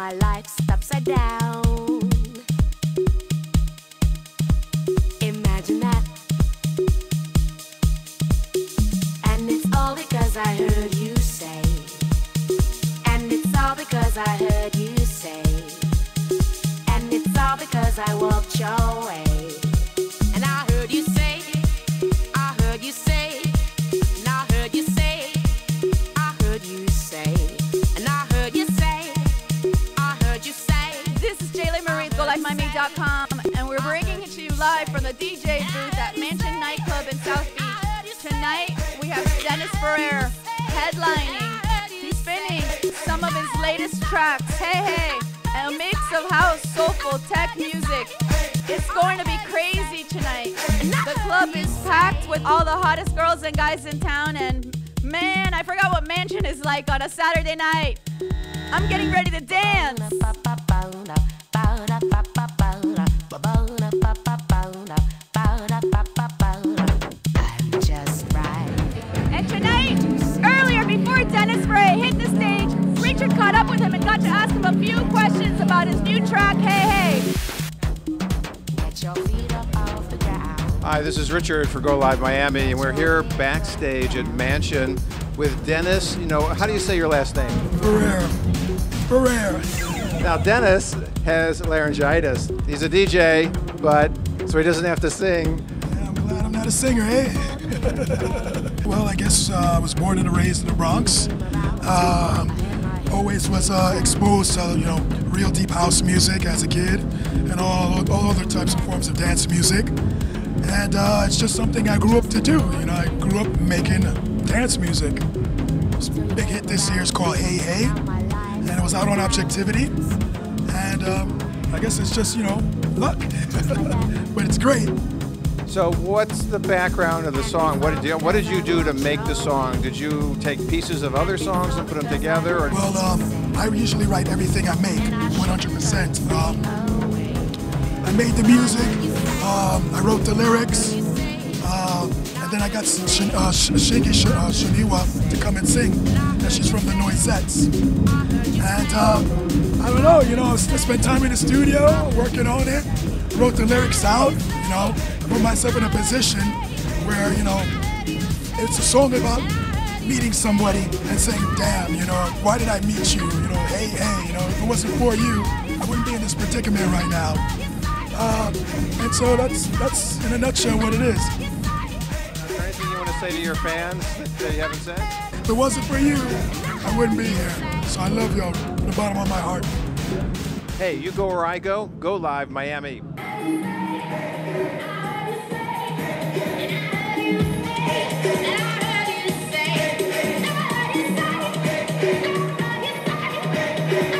my life's upside down. Imagine that. And it's all because I heard you say. And it's all because I heard you say. And it's all because I walked And we're bringing it to you live from the DJ booth at Mansion Nightclub in South Beach. Tonight, we have Dennis Ferrer headlining. He's spinning some of his latest tracks. Hey, hey, a mix of house, soulful, tech music. It's going to be crazy tonight. The club is packed with all the hottest girls and guys in town, and man, I forgot what Mansion is like on a Saturday night. I'm getting ready to dance. Hi, this is Richard for Go Live Miami, and we're here backstage at Mansion with Dennis. You know, how do you say your last name? Ferrer. Ferrer. Now, Dennis has laryngitis. He's a DJ, but so he doesn't have to sing. Yeah, I'm glad I'm not a singer, eh? well, I guess uh, I was born and raised in the Bronx. Um, always was uh, exposed to you know real deep house music as a kid, and all all other types of forms of dance music. And uh, it's just something I grew up to do. You know, I grew up making dance music. This big hit this year is called Hey Hey, and it was out on Objektivity. And um, I guess it's just you know luck, but it's great. So, what's the background of the song? What did you What did you do to make the song? Did you take pieces of other songs and put them together, or Well, um, I usually write everything I make, 100%. Um, I made the music, um, I wrote the lyrics, um, and then I got Sh- uh, Sh- Sh- uh, Shoniwa to come and sing, and she's from the Noisettes. And um, I don't know, you know, I spent time in the studio working on it, wrote the lyrics out, you know, put myself in a position where, you know, it's a song about meeting somebody and saying, damn, you know, why did I meet you? You know, hey, hey, you know, if it wasn't for you, I wouldn't be in this predicament right now. And so that's, that's in a nutshell what it is. is there anything you want to say to your fans that you haven't said? If it wasn't for you, I wouldn't be here. So I love y'all from the bottom of my heart. Hey, you go where I go. Go Live Miami. Just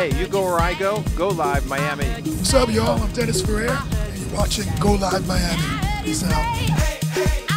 Hey, you go where I go. Go live, Miami. What's up, y'all? I'm Dennis Ferrer, and you're watching Go Live Miami. Peace out.